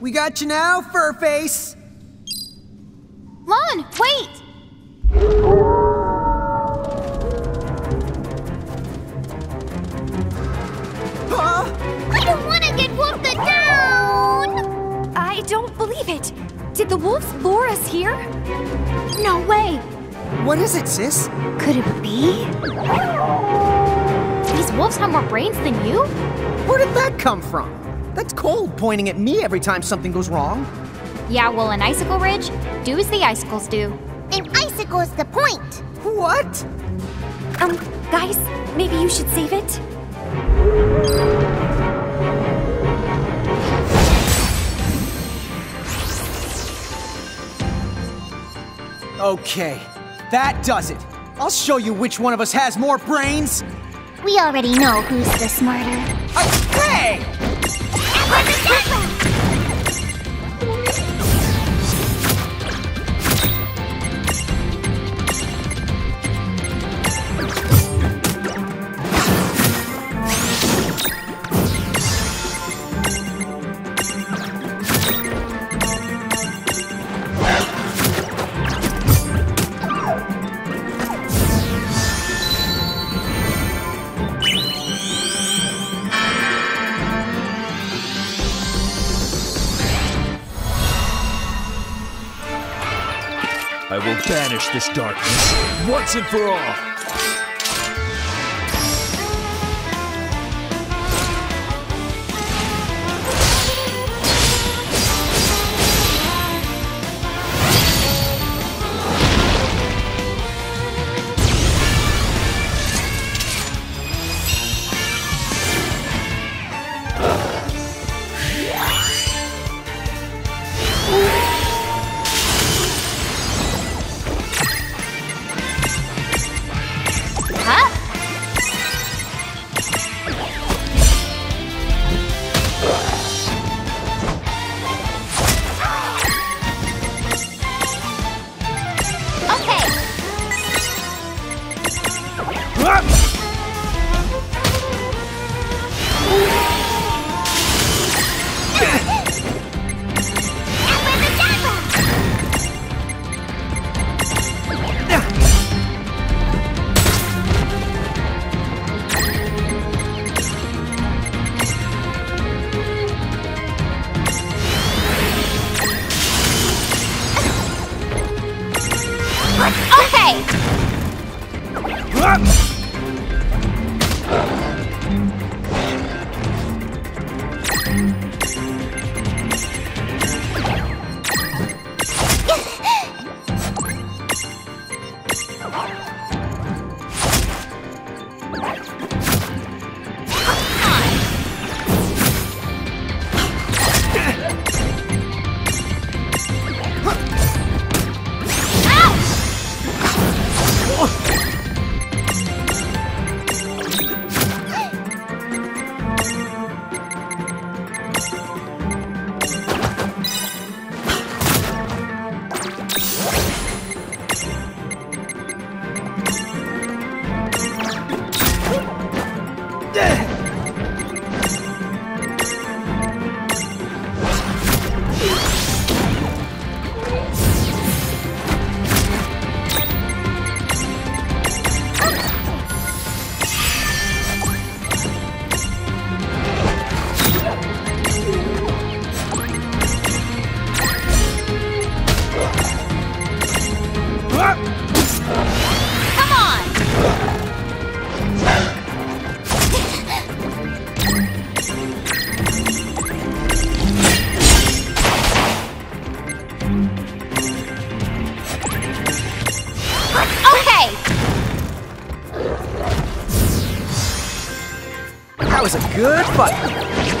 We got you now, Furface! Lann, wait! Huh? I don't want to get whooped down! I don't believe it. Did the wolves lure us here? No way. What is it, sis? Could it be? These wolves have more brains than you? Where did that come from? That's cold pointing at me every time something goes wrong. Yeah, well, in Icicle Ridge, do as the icicles do. An icicle's the point. What? Um, guys, maybe you should save it? Okay, that does it. I'll show you which one of us has more brains. We already know who's the smarter. Uh, hey! I will banish this darkness once and for all. Okay! Was a good fight.